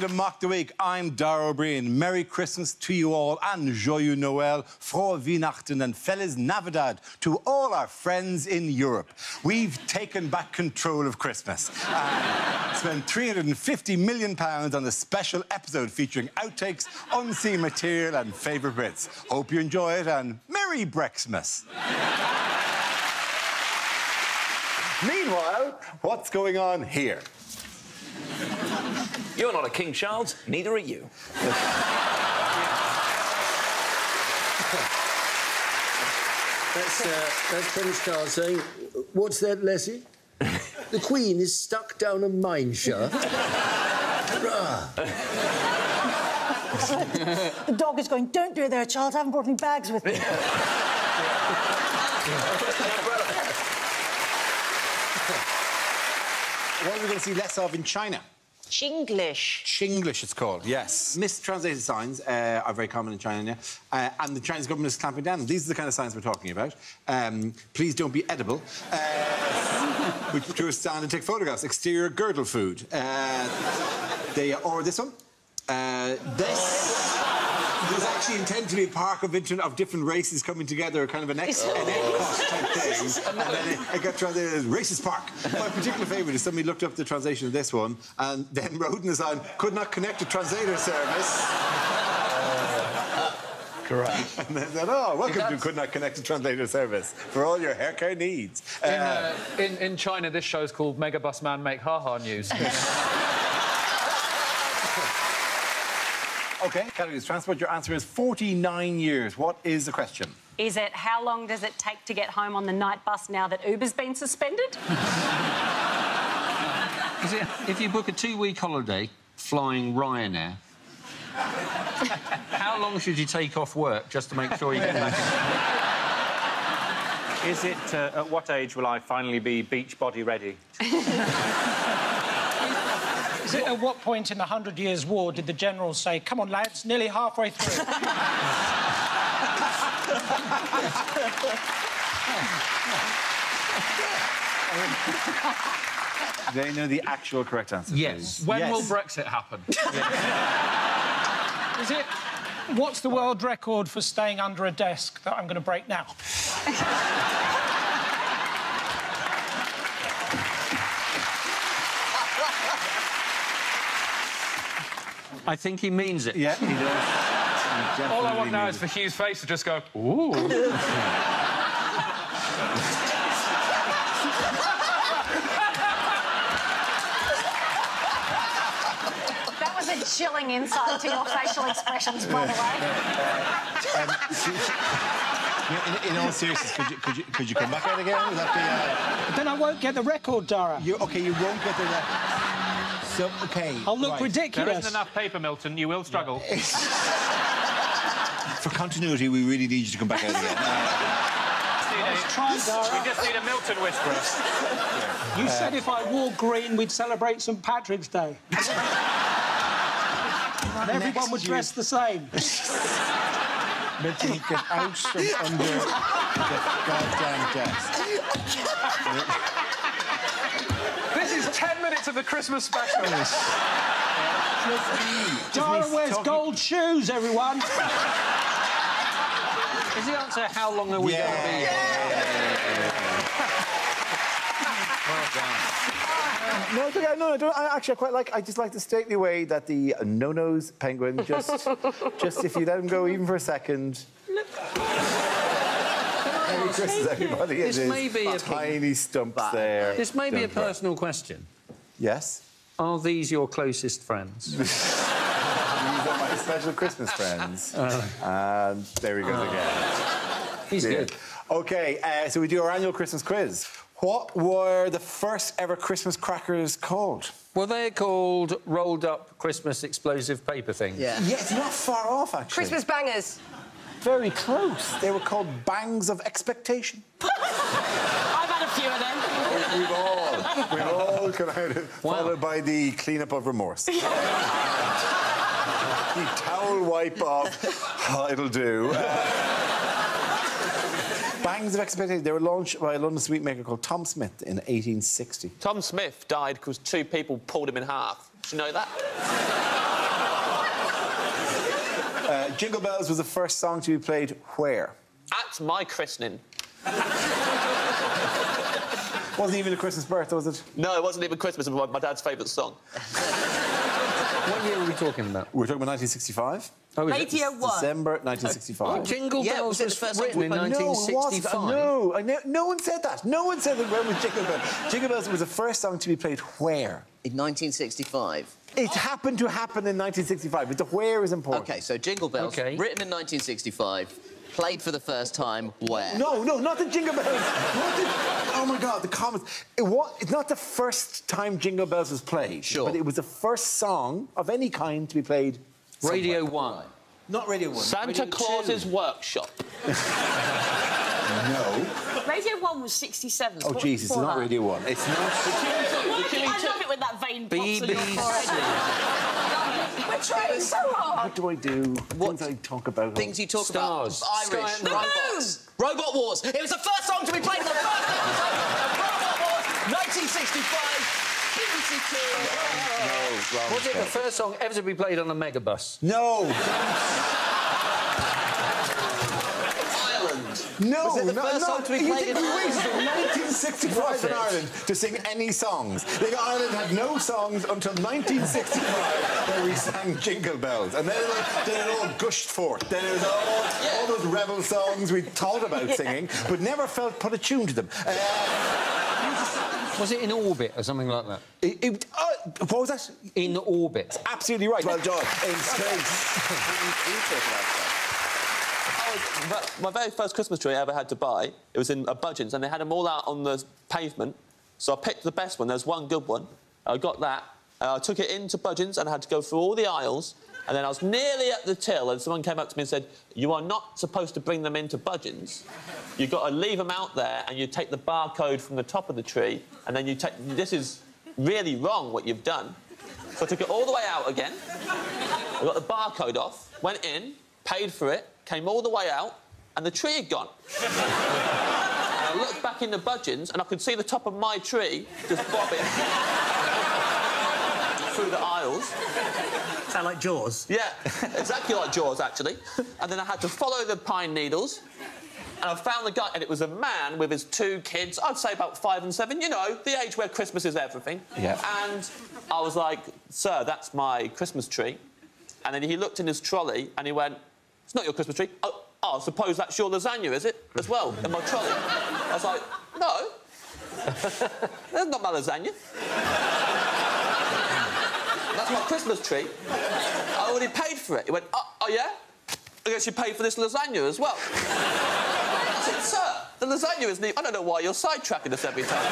welcome to Mock the Week. I'm Dara Ó Briain. Merry Christmas to you all and Joyeux Noël, Frohe Weihnachten and Feliz Navidad to all our friends in Europe. We've taken back control of Christmas spent 350 million pounds on a special episode featuring outtakes, unseen material and favourite bits. Hope you enjoy it and Merry Brexmas. Meanwhile, what's going on here? You're not a King Charles, neither are you. That's, uh, that's Prince Charles saying, What's that, Leslie? the Queen is stuck down a mine shaft. The dog is going, don't do it there, Charles. I haven't brought any bags with me. What are we going to see less of in China? Chinglish. Chinglish, it's called, yes. Mistranslated signs uh, are very common in China now, uh, and the Chinese government is clamping down. These are the kind of signs we're talking about. Um, please don't be edible. Uh, we do a stand and take photographs. Exterior girdle food. Uh, they, or this one. Uh, this was actually intended to be a park of, inter- of different races coming together, kind of an ex- an Epcot type thing. and then it, it got translated as racist park. My particular favourite is somebody looked up the translation of this one and then wrote in the sign, could not connect to translator service. Correct. And then said, oh, welcome to Could Not Connect to Translator Service for all your hair care needs. In, Uh, uh, in, in China, this show's called Megabus Man Make Ha Ha News. OK, categories transport. Your answer is 49 years. What is the question? Is it how long does it take to get home on the night bus now that Uber's been suspended? Is it, if you book a two-week holiday flying Ryanair, how long should you take off work just to make sure you get back? Is it, uh, at what age will I finally be beach body ready? Is it at what point in the Hundred Years' War did the generals say, come on, lads, nearly halfway through? They know the actual correct answer. Yes. please. When Yes. will Brexit happen? Is it... What's the world record for staying under a desk that I'm going to break now? I think he means it. Yeah, he does. He All I want now means is for Hugh's face to just go, ooh. That was a chilling insight to your facial expressions, by the way. it. In, in all seriousness, could you, could, you, could you come back out again? Would that Then I won't get the record, Dara. Uh, you, OK, you won't get the... Re- so, OK. I'll look right. Ridiculous. isn't enough paper, Milton. You will struggle. For continuity, we really need you to come back out again. Let's try, Dara. We just need a Milton whisperer. You said if I wore green, we'd celebrate St Patrick's Day. and everyone would dress the same. Milton, get out from under the goddamn desk. This is 10 minutes of the Christmas special. Dara wears talking- gold shoes, everyone. Is the answer how long are we going to be? No, it's okay. no, I don't. I actually I quite like. I just like the stately way that the no-nose penguin just, just if you let him go even for a second. Merry Christmas, everybody. This It is may be a- tiny stumps there. This may be a personal question. Yes. Are these your closest friends? These are my special Christmas friends. and there he goes again. He's Yeah. good. Okay, uh, so we do our annual Christmas quiz. What were the first ever Christmas crackers called? Well, they're called rolled up Christmas explosive paper things. Yeah, it's not far off, actually. Christmas bangers. Very close. They were called bangs of expectation. I've had a few of them. We've all, we've all come out of, followed by the cleanup of remorse. the towel wipe off. Oh, it'll do. Uh, Bangs of Expectation. They were launched by a London sweetmaker called Tom Smith in 1860. Tom Smith died because two people pulled him in half. Did you know that? Uh, Jingle Bells was the first song to be played where? At my christening. Wasn't even a Christmas birth, was it? No, it wasn't even Christmas. It was my, my dad's favourite song. What year are we talking about? We're talking about 1965. Oh, is it? Radio 1. December 1965. Jingle Yeah, Bells was was, first written in we played? No, it wasn't. 1965. No, I know, no one said that. No one said that when was Jingle Bells. Jingle Bells was the first song to be played where? In 1965. It happened to happen in 1965, but the where is important. Okay, so Jingle Bells, Okay. written in 1965, played for the first time where? No, no, not the Jingle Bells. Not the- oh my God, the comments. It wa- it's not the first time Jingle Bells was played. Sure. But it was the first song of any kind to be played. Radio somewhere. 1. Not Radio 1. Santa Claus's workshop. No. Radio 1 was 67. Oh, Jesus, it's not Radio 1. It's not. I love it when that vein pops on your forehead. We're trying so hard. What do I do? What- Things I talk about. Things you talk Stars. about. Sky Irish. and the robots. Robot Wars. It was the first song to be played in the first episode of Robot Wars, 1965. BBC Two. Was it the first song ever to be played on a megabus? No. Ireland. No. Was it the no, first no. song to be You played think in we waited Ireland? 1965 in Ireland to sing any songs. Like, Ireland had no songs until 1965 where we sang Jingle Bells. And then it, then it all gushed forth. Then it was all, all those rebel songs we thought about singing, but never felt put a tune to them. Uh, Was it in orbit or something like that? it, it, uh, what was that? In orbit. Absolutely right. Well done. In space. Was, my very first Christmas tree I ever had to buy, it was in a Budgens, and they had them all out on the pavement. So I picked the best one. There's one good one. I got that. Uh, I took it into Budgens and I had to go through all the aisles. And then I was nearly at the till, and someone came up to me and said, "You are not supposed to bring them into Budgens. You've got to leave them out there, and you take the barcode from the top of the tree, and then you take. This is really wrong what you've done." So I took it all the way out again. I got the barcode off, went in, paid for it, came all the way out, and the tree had gone. and I looked back in the Budgens, and I could see the top of my tree just bobbing through the aisles. Sound like Jaws? Yeah, exactly like Jaws, actually. And then I had to follow the pine needles. And I found the guy, and it was a man with his two kids, I'd say about five and seven, you know, the age where Christmas is everything. Yeah. And I was like, Sir, that's my Christmas tree. And then he looked in his trolley and he went, It's not your Christmas tree. Oh, oh, I suppose that's your lasagna, is it? As well, in my trolley. I was like, No. That's not my lasagna. That's my Christmas tree. I already paid for it. He went, oh, oh yeah? I guess you paid for this lasagna as well. I said, sir, the lasagna is neither... I don't know why you're sidetracking us every time.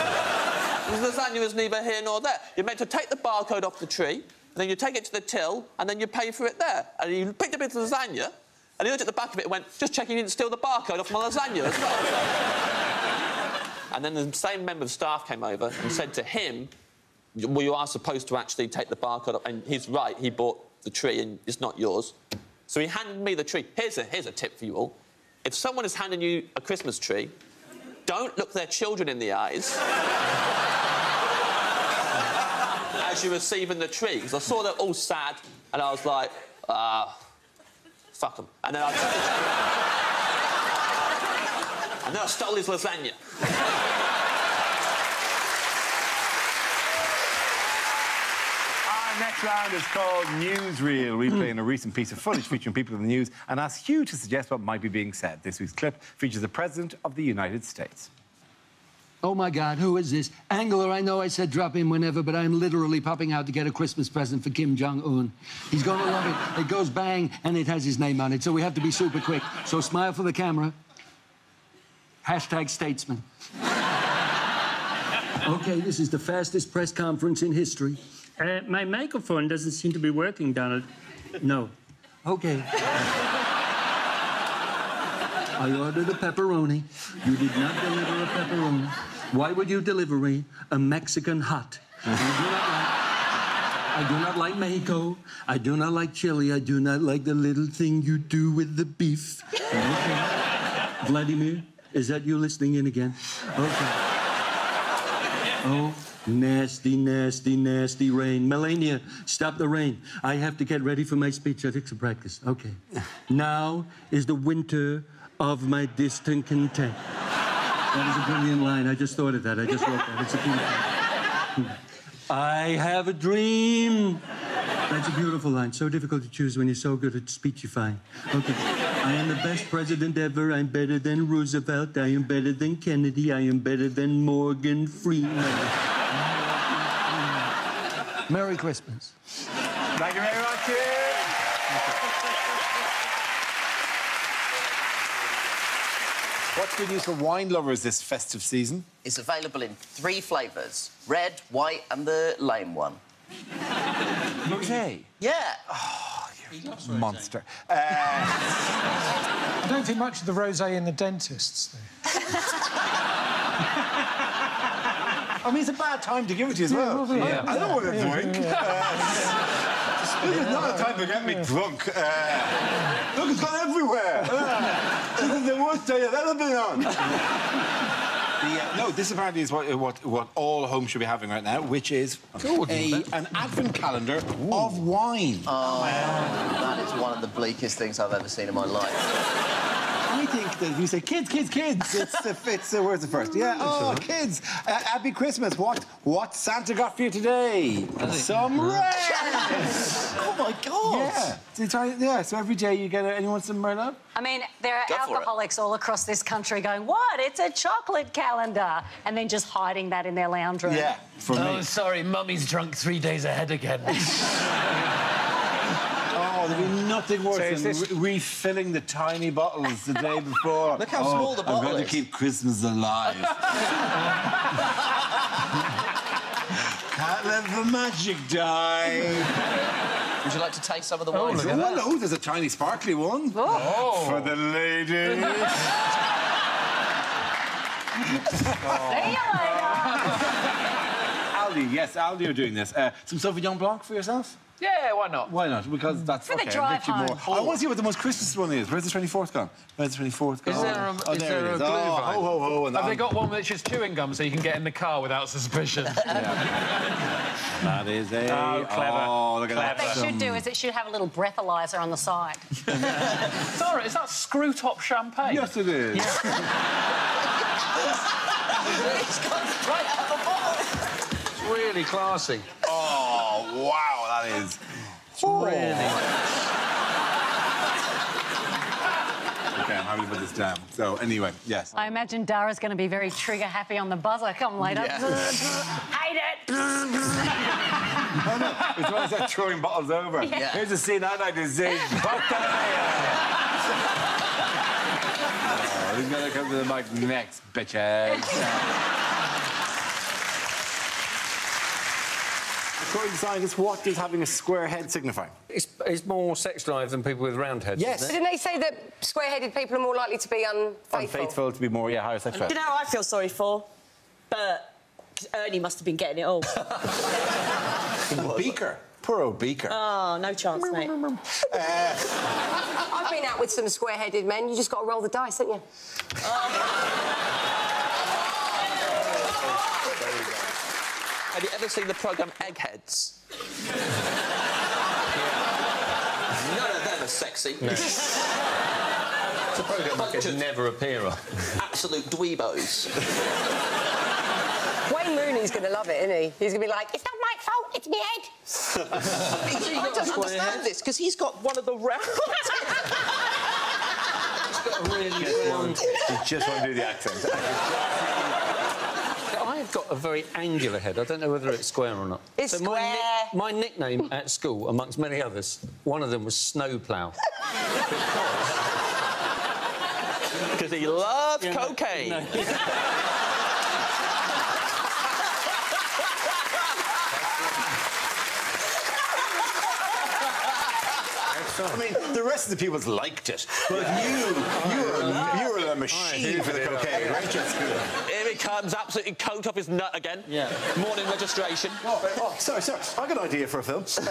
the lasagna is neither here nor there. You're meant to take the barcode off the tree, and then you take it to the till, and then you pay for it there. And he picked up his lasagna, and he looked at the back of it and went, just checking you didn't steal the barcode off my lasagna and then the same member of staff came over and said to him, well, you are supposed to actually take the barcode off. And he's right, he bought the tree and it's not yours. So he handed me the tree. Here's a, here's a tip for you all. If someone is handing you a Christmas tree, don't look their children in the eyes as you're receiving the tree. Because I saw them all sad and I was like, ah, fuck them. And then I. And then I stole his lasagna. Our next round is called Newsreel. We play in a recent piece of footage featuring people in the news and ask you to suggest what might be being said. This week's clip features the President of the United States. Oh my God, who is this? Angela, I know I said drop in whenever, but I'm literally popping out to get a Christmas present for Kim Jong un. He's gonna love it. It goes bang and it has his name on it, so we have to be super quick. So smile for the camera. Hashtag statesman. okay, this is the fastest press conference in history. Uh, my microphone doesn't seem to be working, Donald. No. Okay. I ordered a pepperoni. You did not deliver a pepperoni. Why would you deliver me a Mexican hot? I do not like, Mexico. I do not like chili. I do not like the little thing you do with the beef. Okay. Vladimir, Is that you listening in again? Okay. Oh, nasty, nasty, nasty rain. Melania, stop the rain. I have to get ready for my speech. I took some practice. Okay. Now is the winter of my distant content. That is a brilliant line. I just thought of that. I just wrote that. It's a beautiful. line. I have a dream. That's a beautiful line. So difficult to choose when you're so good at speechifying. Okay. I am the best president ever. I'm better than Roosevelt. I am better than Kennedy. I am better than Morgan Freeman. Merry Christmas. Thank you very much, Ian. What's good news for wine lovers this festive season? It's available in three flavours red, white, and the lame one. Rosé. Yeah. Monster. I don't think much of the rosé in the dentist's, though. I mean, it's a bad time to give it to you as well. Yeah. I don't want to Yeah, drink. yeah, Uh, this is not a time to get me drunk. Uh, look, it's gone everywhere. This is the worst day I've ever been on. The, uh, no, this apparently is what, what, what all homes should be having right now, which is a, an advent calendar of wine. Oh, that is one of the bleakest things I've ever seen in my life. I think that if you say kids, kids, kids, it's the, it's the where's the first? Yeah, oh, kids. Uh, happy Christmas. What what Santa got for you today? Some red. oh my god! Yeah, so try, yeah. So every day you get a, anyone some Merlot? I mean, there are Go alcoholics all across this country going, what? It's a chocolate calendar. And then just hiding that in their lounge room. Yeah, for Oh, me. sorry, Mummy's drunk three days ahead again. Oh, there'd be nothing worse So than re- refilling the tiny bottles the day before. Look how Oh, small the bottles are. I'm going is. to keep Christmas alive. Can't let the magic die. Would you like to taste some of the Oh, wine? hello, oh, there's a tiny sparkly one. Oh. For the ladies. See you later. Aldi, yes, Aldi are doing this. Uh, some Sauvignon Blanc for yourself? yeah, why not? Why not? Because that's For the okay. drive I'll get you home. more. I want to see what the most Christmas one is. Where's the 24th gone? Where's the 24th gone? Is there a, oh, is there there it a is. glue oh, vine? ho, ho, ho. And Have they I'm- got one which is chewing gum so you can get in the car without suspicion? That is a. Oh, clever. Oh, look at What that. they should do is it should have a little breathalyzer on the side. Sorry, is that screw top champagne? Yes, it is. It's gone straight out the bottle. It's really classy. Oh, wow, that is. Really. Oh. Okay, I'm happy to put this down. So, anyway, yes. I imagine Dara's going to be very trigger happy on the buzzer. Come later. Hate it. It's when I start throwing bottles over. Yeah. Here's a scene I'd like to see. Fuck that oh, Who's going to come to the mic next, bitches? According to scientists, what does having a square head signify? It's, it's more sex drive than people with round heads. Yes. isn't it? Didn't they say that square-headed people are more likely to be unfaithful? Unfaithful to be more, yeah, higher sex Do drive. you know I feel sorry for? but Ernie must have been getting it all. Beaker. Poor old Beaker. oh, no chance, mate. I've been out with some square-headed men. You just got to roll the dice, haven't you? Ah. Have you ever seen the programme Eggheads? None of them are sexy. It's a programme I could never appear on. Absolute dweebos. Wayne Rooney's going to love it, isn't he? He's going to be like, it's not my fault, it's me head. I don't understand this because he's got one of the round... he's got a really round. You just want to do the accent. I've got a very angular head. I don't know whether it's square or not. It's my, square. my nickname at school, amongst many others, one of them was Snowplow. Because he loves cocaine. I mean, the rest of the people's liked it, but you, you're, a, you're a machine for the cocaine, right? Here he comes, absolutely coat off his nut again. Yeah. Morning registration. Oh, sorry, sorry. I've got an idea for a film.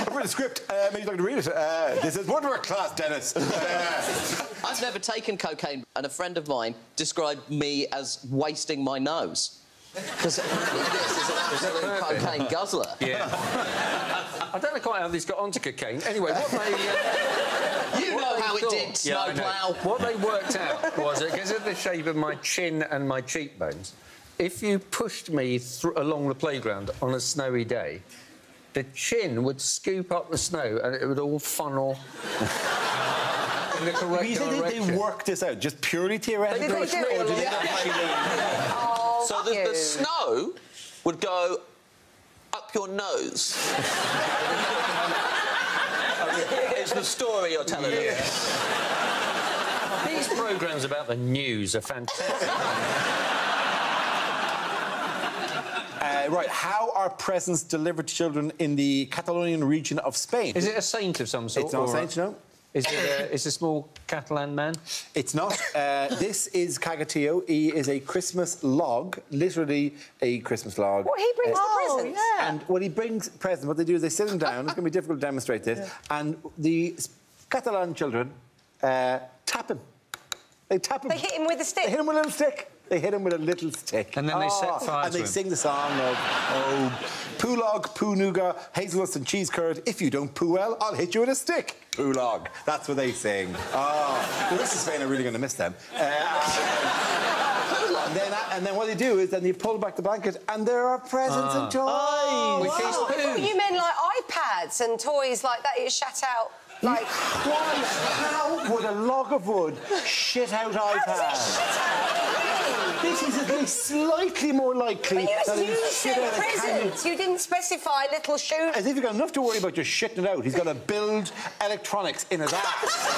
I've read the script. Uh, maybe you'd like to read it. Uh, this is woodwork class, Dennis. Uh, I've never taken cocaine, and a friend of mine described me as wasting my nose. Because this is an absolute cocaine guzzler. Yeah. I don't know quite how this got onto cocaine. Anyway, what they. Uh, You what know they how it thought- did, Yeah, I know. What they worked out was that because of the shape of my chin and my cheekbones, if you pushed me thr along the playground on a snowy day, the chin would scoop up the snow and it would all funnel in the correct you think they, direction. they worked this out just purely theoretically? They did or did they Yeah. actually- oh, So the, the snow would go up your nose. It's the story you're telling us. These programmes about the news are fantastic. Uh, right, how are presents delivered to children in the Catalonian region of Spain? Is it a saint of some sort? It's not a or- saint, no. Is it a, is a small Catalan man? It's not. Uh, this is Caga Tió. He is a Christmas log, literally a Christmas log. What, he brings Uh, the presents? Oh, yeah. And when he brings presents, what they do is they sit him down. It's going to be difficult to demonstrate this. And the Catalan children uh, tap him. They tap him. They hit him with a stick. They hit him with a little stick. They hit him with a little stick. And then they set Oh, fire And to they him. sing the song of, oh, poo log, poo nougat, hazelnuts and cheese curd. If you don't poo well, I'll hit you with a stick. Poo log. That's what they sing. Oh, the rest of Spain are really going to miss them. Uh, and, then, and then what they do is then they pull back the blanket and there are presents and ah. toys. Oh, With wow. his I thought you meant like iPads and toys like that. It shut out like. Why? How would a log of wood shit out How does it iPads? Shut out? This is at least slightly more likely But you, he you shit said out presents. You didn't specify little shoes. As if you've got enough to worry about just shitting it out. He's got to build electronics in his ass.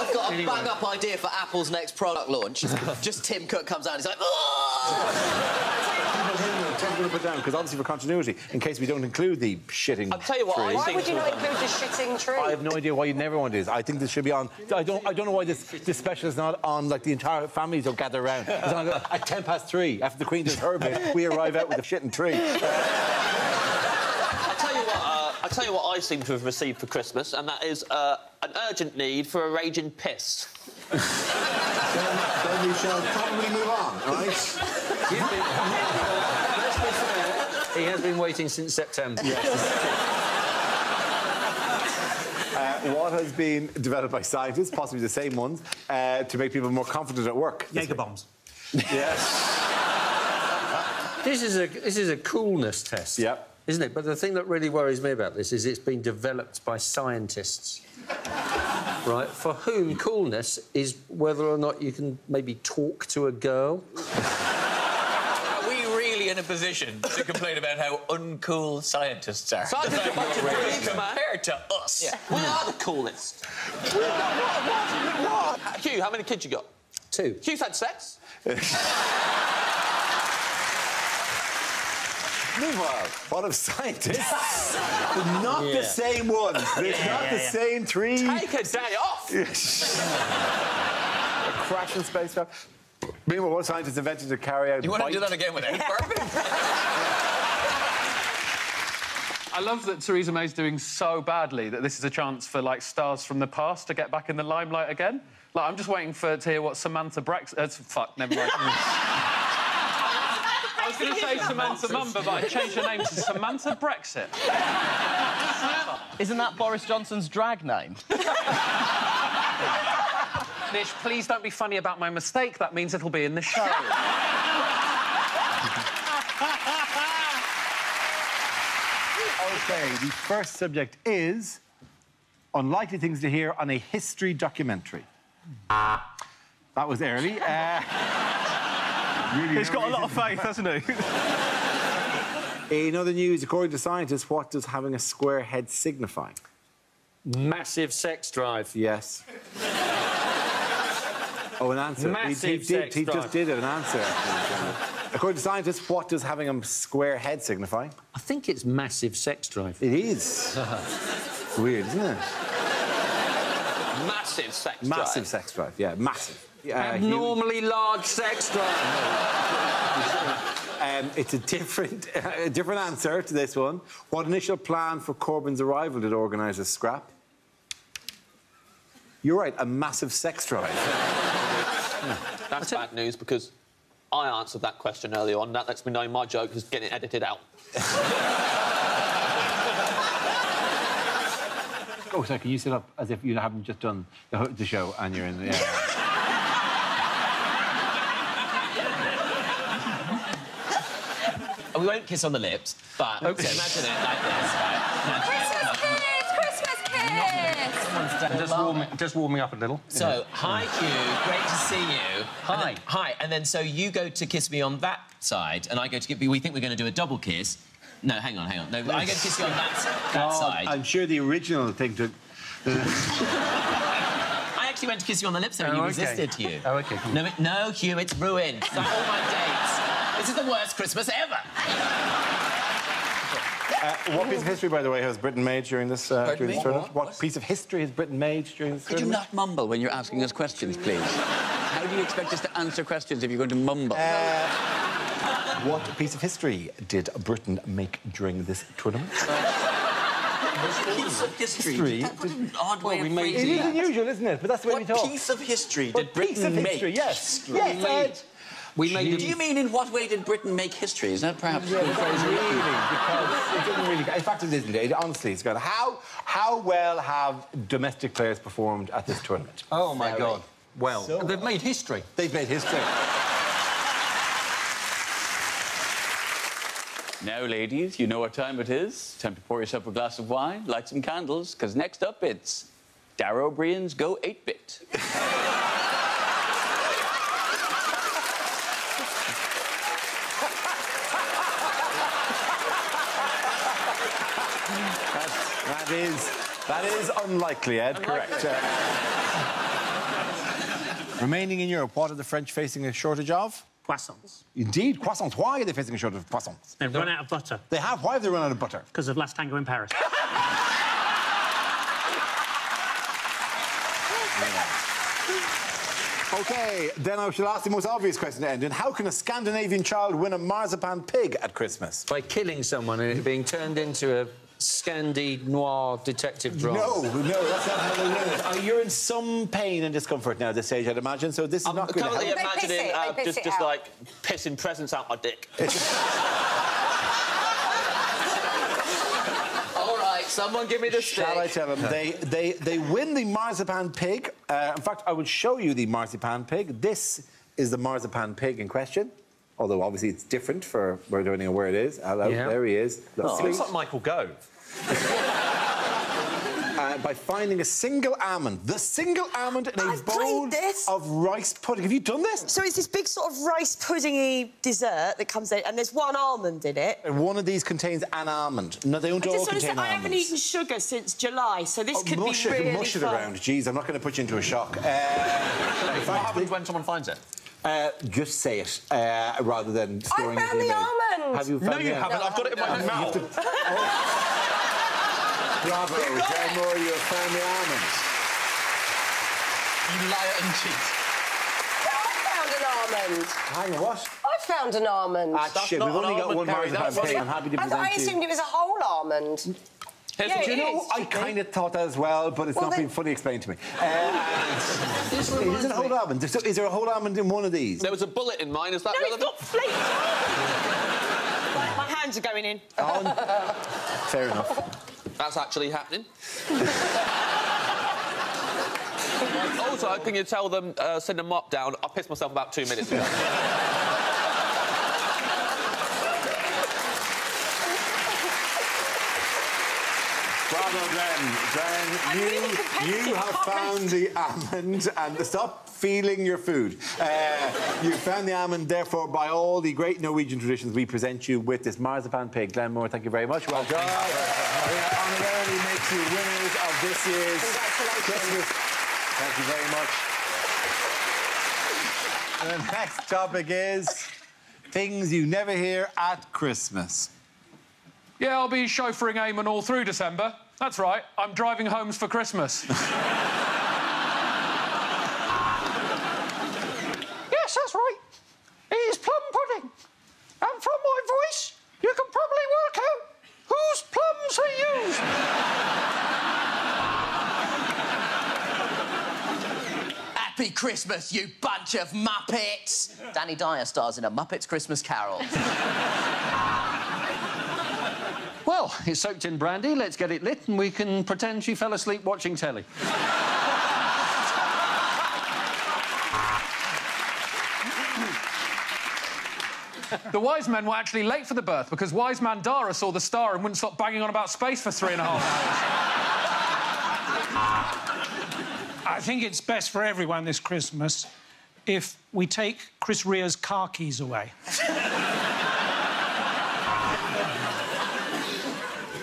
I've got a bang up idea for Apple's next product launch. Just Tim Cook comes out and he's like, "Oh!" I'm going to put down because obviously for continuity, in case we don't include the shitting. I'll tell you what I tree. Why think would you not include the shitting tree? I have no idea why you'd never want this. I think this should be on. I don't. I don't know why this this special is not on. Like the entire families don't gather around. It's on at ten past three after the Queen does her bit. We arrive out with a shitting tree. I'll tell you what. Uh, I'll tell you what I seem to have received for Christmas, and that is uh, an urgent need for a raging piss. then we shall probably move on. All right. Let's be fair, he has been waiting since September. Uh, what has been developed by scientists, possibly the same ones, uh, to make people more confident at work? Jaeger bombs. Yes. This is a this is a coolness test. Yep. Isn't it? But the thing that really worries me about this is it's been developed by scientists. right? For whom coolness is whether or not you can maybe talk to a girl. Are we really in a position to complain about how uncool scientists are? Scientists are a bunch of freaks, man. Compared to us. We are the coolest. what, what, what? Hugh, how many kids you got? Two. Hugh's had sex. Meanwhile, a what of scientists? But not Yeah. the same ones. There's Yeah, not yeah, the yeah. same three. Take a day off. a crashing spacecraft. Meanwhile, what scientists invented to carry out You want to do that again without burping? I love that Theresa May's doing so badly that this is a chance for like stars from the past to get back in the limelight again. Like I'm just waiting for to hear what Samantha Brex. Uh, fuck, never mind. I was going to say Samantha Mumba, but I changed her name to Samantha Brexit. Isn't that Boris Johnson's drag name? Nish, please don't be funny about my mistake. That means it'll be in the show. Okay, the first subject is unlikely things to hear on a history documentary. That was early. Uh, really He's got a lot of faith, hasn't he? In other news, according to scientists, what does having a square head signify? Massive sex drive. Yes. Oh, an answer. He- Massive he, did, sex he drive. just did an answer. According to scientists, what does having a square head signify? I think it's massive sex drive. It is. Weird, isn't it? Massive sex drive. Massive sex drive, yeah, massive. Uh, Hugh- Abnormally large sex drive. Um, it's a different, a different answer to this one. What initial plan for Corbyn's arrival did organisers scrap? You're right, a massive sex drive. That's bad news because I answered that question earlier on. That lets me know my joke is getting edited out. Oh, sorry, can you sit up as if you haven't just done the, the show and you're in the... Yeah. We won't kiss on the lips, but Okay. so imagine it like this, right? Just, warm, just warming up a little. So, hi, Q. Great to see you. Hi. And then- hi. And then, so you go to kiss me on that side, and I go to get. We think we're going to do a double kiss. No, hang on, hang on. No, I go to kiss you on that, that God, side. I'm sure the original thing to... I actually went to kiss you on the lips there, and Oh, you okay. resisted, Hugh. Oh, okay, cool. No, it, no, Hugh, it's ruined. It's like all my dates. This is the worst Christmas ever. Uh, what piece of history, by the way, has Britain made during this, uh, during this tournament? What? piece of history has Britain made during this tournament? Could you not mumble when you're asking us questions, please? How do you expect us to answer questions if you're going to mumble? What piece of history did Britain make during this tournament? piece of history. History. What an odd way we of made- It phrasing is unusual, isn't it? But that's the way we talk. What piece of history What did Britain piece of make? history? Yes. History. Yes, Ed. We made Do you mean in what way did Britain make history? Is that perhaps Yeah, the phrase not you're looking really, because it doesn't really. In fact, it isn't. It, honestly, it's got how how well have domestic players performed at this tournament? Oh, my Very. God. Well, So- they've made history. They've made history. Now, ladies, you know what time it is. Time to pour yourself a glass of wine, light some candles, because next up it's Dara Ó Briain's Go 8 Bit. That is that is unlikely, Ed. Correct. Uh, remaining in Europe, what are the French facing a shortage of? Croissants. Indeed, croissants. Why are they facing a shortage of croissants? They've run out of butter They have. Why have they run out of butter? because of Last Tango in Paris. Okay, then I shall ask the most obvious question to end in. How can a Scandinavian child win a marzipan pig at Christmas? By killing someone and it being turned into a Scandi noir detective drama. No, no, that's not how they win it. Uh, you're in some pain and discomfort now at this stage, I'd imagine, so this is I'm not going to currently help. They piss imagining it, uh, they just, just like pissing presents out my dick. All right, someone give me the stick. Shall I tell them? They, they, they win the marzipan pig. Uh, in fact, I will show you the marzipan pig. This is the marzipan pig in question. Although obviously it's different for we don't know where it is. Hello, Yeah. there he is. Look, It see? looks like Michael Gove. uh, by finding a single almond, the single almond in a I've bowl this. of rice pudding. Have you done this? So it's this big sort of rice puddingy dessert that comes in, and there's one almond in it. And one of these contains an almond. No, they don't I all just want to say, contain I haven't eaten sugar since July, so this Oh, could mush be it, really mush it around. Jeez, I'm not going to put you into a shock. Uh, What happens when someone finds it? Uh, just say it uh, rather than storing I it found in the your almond. Have you found No, found you the haven't. I've got it in my mouth. Bravo, John Moore, you have found the almond. You liar and cheat. I found an almond. Hang on, what? I found an almond. Ah, shit, we've only an got one almond, Carrie, marzipan that pig. was- I'm happy to I, present thought, I you. assumed it was a whole almond. Here's Yeah, Do you know, is. I kind of thought that as well, but it's Well, not then- been fully explained to me. Uh, is it a whole almond? So Is there a whole almond in one of these? There was a bullet in mine. Is that No, it's relevant? not flaked. right, my hands are going in. Fair enough. That's actually happening. also, can you tell them, uh, send a mop down? I pissed myself about two minutes ago. Bravo, Glenn. Glenn, you, really you have found the almond and stop feeling your food. Uh, you found the almond, therefore, by all the great Norwegian traditions, we present you with this marzipan pig. Glenn Moore, thank you very much. Well done. We honorarily makes you winners of this year's Christmas. Thank you very much. And the next topic is things you never hear at Christmas. Yeah, I'll be chauffeuring Eamonn all through December. That's right, I'm driving Holmes for Christmas. yes, that's right. It is plum pudding. And from my voice, you can probably work out whose plums are used. Happy Christmas, you bunch of Muppets! Danny Dyer stars in a Muppets Christmas Carol. Well, it's soaked in brandy. Let's get it lit and we can pretend she fell asleep watching telly. The wise men were actually late for the birth because wise man Dara saw the star and wouldn't stop banging on about space for three and a half hours. I think it's best for everyone this Christmas if we take Chris Rea's car keys away.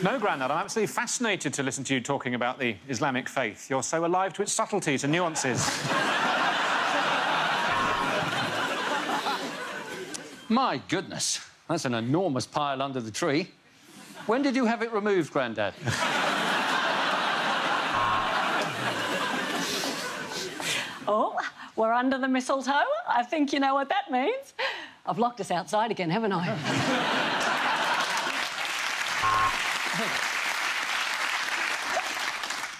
No, Grandad, I'm absolutely fascinated to listen to you talking about the Islamic faith. You're so alive to its subtleties and nuances. My goodness, that's an enormous pile under the tree. When did you have it removed, Grandad? Oh, we're under the mistletoe. I think you know what that means. I've locked us outside again, haven't I?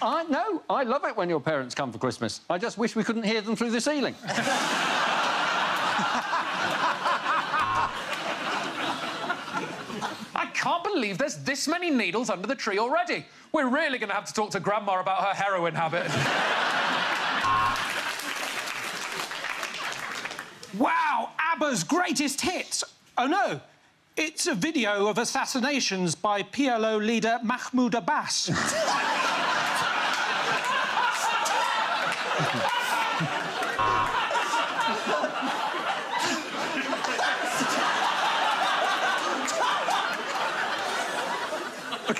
I know. I love it when your parents come for Christmas. I just wish we couldn't hear them through the ceiling. I can't believe there's this many needles under the tree already. We're really going to have to talk to Grandma about her heroin habit. Wow, ABBA's greatest hits. Oh no, it's a video of assassinations by PLO leader Mahmoud Abbas.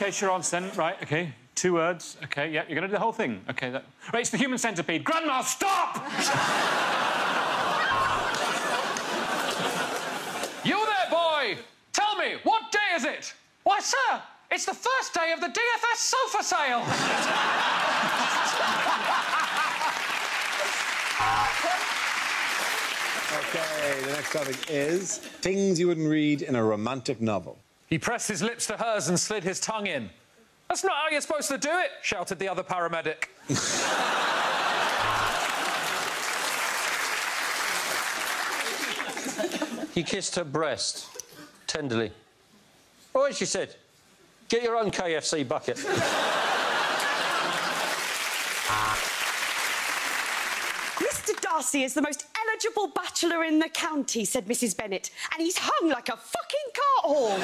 OK, Sharon's then. Right, OK. Two words. OK, yeah, you're going to do the whole thing. OK, that... Right, it's the human centipede. Grandma, stop! you there, boy! Tell me, what day is it? Why, sir, it's the first day of the DFS sofa sale. OK, the next topic is things you wouldn't read in a romantic novel. He pressed his lips to hers and slid his tongue in. That's not how you're supposed to do it, shouted the other paramedic. He kissed her breast tenderly. Oh, she said, get your own KFC bucket. Mr. Darcy is the most eligible bachelor in the county, said Mrs. Bennet, and he's hung like a fucking cart.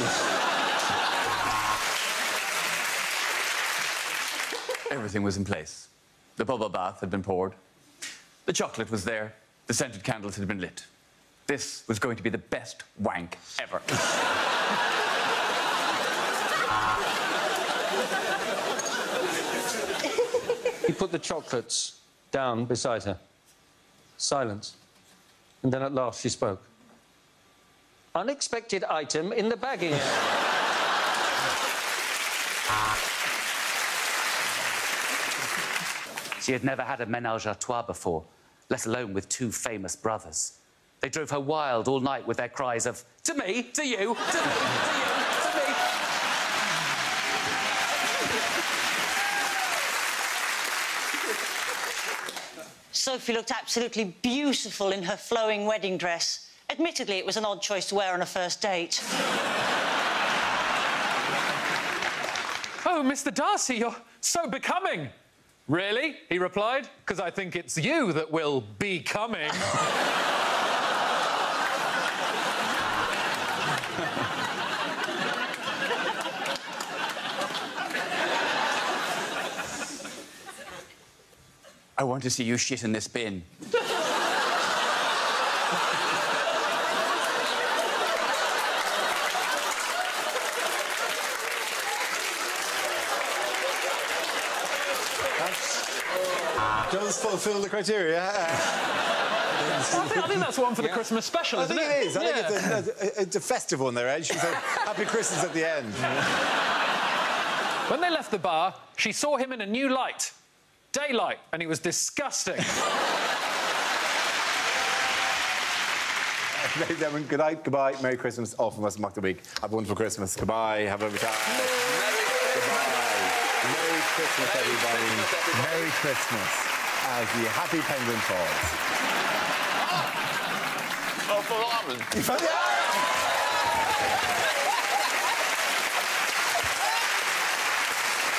Everything was in place. The bubble bath had been poured. The chocolate was there. The scented candles had been lit. This was going to be the best wank ever. He put the chocolates down beside her. Silence. And then at last she spoke. Unexpected item in the bagging area. Ah. She had never had a menage a trois before, let alone with two famous brothers. They drove her wild all night with their cries of, to me, to you, to me, to you, to me. Sophie looked absolutely beautiful in her flowing wedding dress. Admittedly, it was an odd choice to wear on a first date. Oh, Mr. Darcy, you're so becoming. Really? He replied. Because I think it's you that will be coming. I want to see you shit in this bin. Does fulfil the criteria. I, think, I think that's one for the Christmas special, I isn't think it? it is. I think it's a, a, it's a festive one there, Ed. She said, Happy Christmas at the end. When they left the bar, she saw him in a new light. Daylight, and he was disgusting. Ladies and gentlemen, good night, goodbye, Merry Christmas, all from us, Mock the Week. Have a wonderful Christmas. Goodbye, have a lovely time. Goodbye. Merry Christmas, everybody. Merry Christmas. As the Happy Penguin falls. Oh, for almond. You found the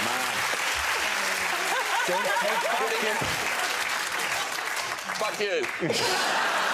Man. Don't take back. Fuck you.